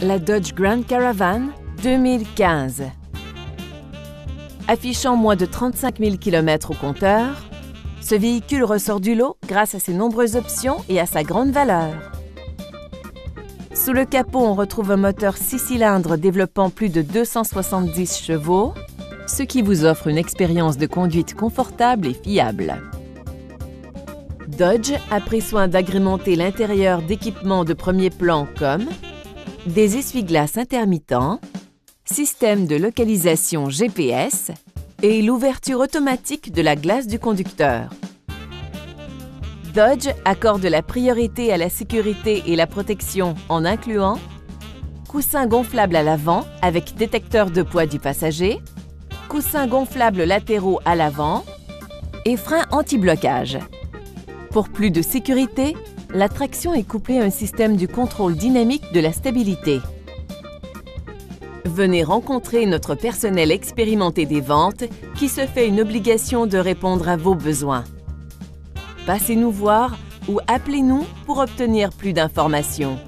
la Dodge Grand Caravan 2015. Affichant moins de 35 000 km au compteur, ce véhicule ressort du lot grâce à ses nombreuses options et à sa grande valeur. Sous le capot, on retrouve un moteur 6 cylindres développant plus de 270 chevaux, ce qui vous offre une expérience de conduite confortable et fiable. Dodge a pris soin d'agrémenter l'intérieur d'équipements de premier plan comme des essuie-glaces intermittents, système de localisation GPS et l'ouverture automatique de la glace du conducteur. Dodge accorde la priorité à la sécurité et la protection en incluant coussin gonflable à l'avant avec détecteur de poids du passager, coussins gonflables latéraux à l'avant et frein anti-blocage. Pour plus de sécurité, la traction est couplée à un système du contrôle dynamique de la stabilité. Venez rencontrer notre personnel expérimenté des ventes qui se fait une obligation de répondre à vos besoins. Passez nous voir ou appelez-nous pour obtenir plus d'informations.